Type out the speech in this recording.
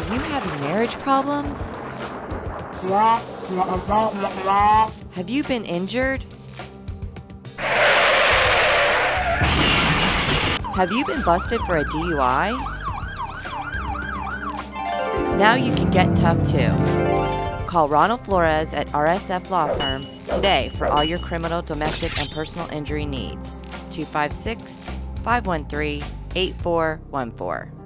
Are you having marriage problems? Have you been injured? Have you been busted for a DUI? Now you can get tough too. Call Ronald Flores at RSF Law Firm today for all your criminal, domestic, and personal injury needs. 256 513 8414.